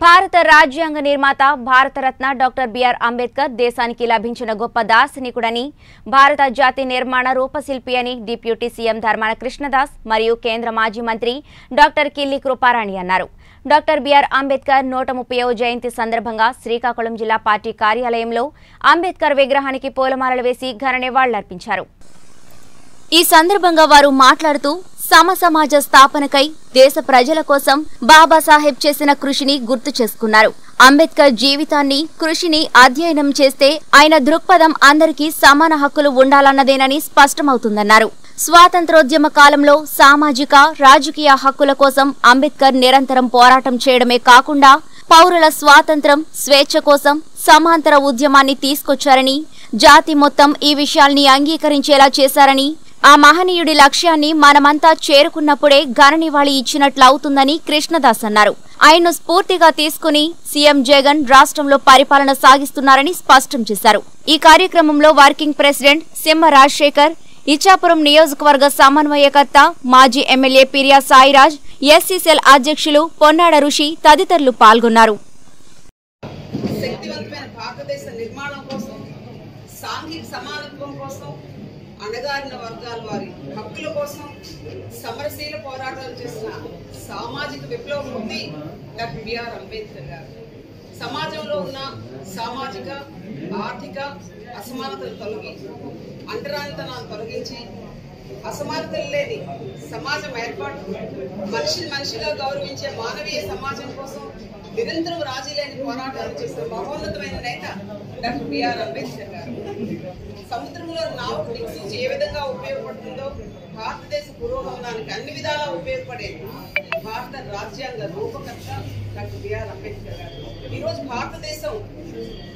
భారత రాజ్యాంగ నిర్మాత భారతరత్న డాక్టర్ బిఆర్ అంబేద్కర్ దేశానికి లభించిన గొప్ప దార్శనికుడని భారత జాతి నిర్మాణ రూపశిల్పి అని డిప్యూటీ సీఎం ధర్మాన కృష్ణదాస్ మరియు కేంద్ర మాజీ మంత్రి డాక్టర్ కిల్లి కృపారాణి అన్నారు. డాక్టర్ బిఆర్ అంబేద్కర్ నూట ముప్పైవ జయంతి సందర్భంగా శ్రీకాకుళం జిల్లా పార్టీ కార్యాలయంలో అంబేద్కర్ విగ్రహానికి పూలమాలలు వేసి ఘన నివాళులర్పించారు. ఈ సందర్భంగా వారు మాట్లాడుతూ సమ సమాజ స్థాపనకై దేశ ప్రజల కోసం బాబాసాహెబ్ చేసిన కృషిని గుర్తు చేసుకున్నారు. అంబేద్కర్ జీవితాన్ని కృషిని అధ్యయనం చేస్తే ఆయన దృక్పథం అందరికీ సమాన హక్కులు ఉండాలన్నదేనని స్పష్టమవుతుందన్నారు. స్వాతంత్రోద్యమ కాలంలో సామాజిక రాజకీయ హక్కుల కోసం అంబేద్కర్ నిరంతరం పోరాటం చేయడమే కాకుండా పౌరుల స్వాతంత్రం స్వేచ్ఛ కోసం సమాంతర ఉద్యమాన్ని తీసుకొచ్చారని జాతి మొత్తం ఈ విషయాల్ని అంగీకరించేలా చేశారని ఆ మహనీయుడి లక్ష్యాన్ని మనమంతా చేరుకున్నప్పుడే ఘన నివాళి ఇచ్చినట్లు అవుతుందని కృష్ణదాస్ అన్నారు. ఆయన్ను స్ఫూర్తిగా తీసుకుని సీఎం జగన్ రాష్ట్రంలో పరిపాలన సాగిస్తున్నారని స్పష్టం చేశారు. ఈ కార్యక్రమంలో వర్కింగ్ ప్రెసిడెంట్ సింహ రాజశేఖర్ ఇచ్చాపురం నియోజకవర్గ సమన్వయకర్త మాజీ ఎమ్మెల్యే పిరియా సాయిరాజ్ ఎస్సీసెల్ అధ్యక్షులు పొన్నాడ ఋషి తదితరులు పాల్గొన్నారు. సాంఘిక సమానత్వం కోసం అణగారిన వర్గాల వారి హక్కుల కోసం సమరశీల పోరాటాలు చేసిన సామాజిక విప్లవమూర్తి డాక్టర్ బిఆర్ అంబేద్కర్ గారు. సమాజంలో ఉన్న సామాజిక ఆర్థిక అసమానతలు తొలగి అంటరానితనాలు తొలగించి అసమానతలు లేని సమాజం ఏర్పాటు మనిషిని మనిషిగా గౌరవించే మానవీయ సమాజం కోసం నిరంతరం రాజీ లేని పోరాటాలు చేసిన మహోన్నతమైన నేత డాక్టర్ బిఆర్ అంబేద్కర్ గారు. సముద్రంలో నావకు దిక్సూచి ఏ విధంగా ఉపయోగపడుతుందో భారతదేశ పురోగమనానికి అన్ని విధాలా ఉపయోగపడే భారత రాజ్యాంగ రూపకర్త డాక్టర్ బిఆర్ అంబేద్కర్ గారు. ఈరోజు భారతదేశం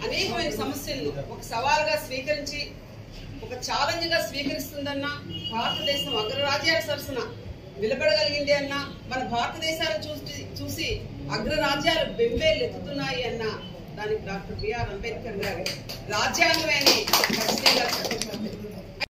అనేకమైన సమస్యలను ఒక సవాలుగా స్వీకరించి ఒక ఛాలెంజ్గా స్వీకరిస్తుందన్న భారతదేశం అగ్రరాజ్యాల సరసన నిలబడగలిగింది అన్న మన భారతదేశాన్ని చూసి చూసి అగ్రరాజ్యాలు బెంబేలు ఎత్తుతున్నాయి అన్న దానికి డాక్టర్ బిఆర్ అంబేద్కర్ గారు రాజ్యాంగమే ఖచ్చితంగా